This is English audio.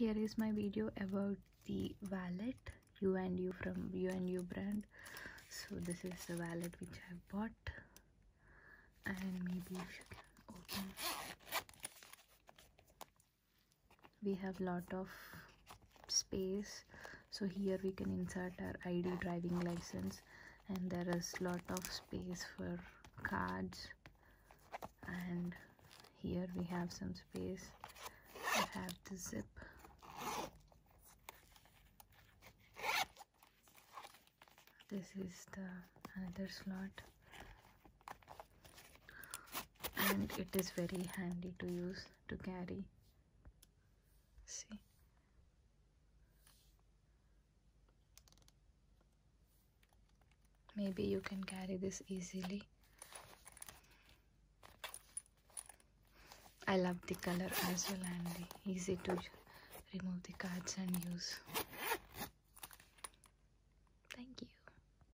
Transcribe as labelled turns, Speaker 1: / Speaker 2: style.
Speaker 1: here is my video about the wallet U and U from U and U brand. So this is the wallet which i bought. And maybe if you can open. We have lot of space. So here we can insert our id driving license. And there is lot of space for cards. And here we have some space. I have the zip this is the another slot. And it is very handy to use to carry. See? Maybe you can carry this easily. I love the color as well and easy to remove the cards and use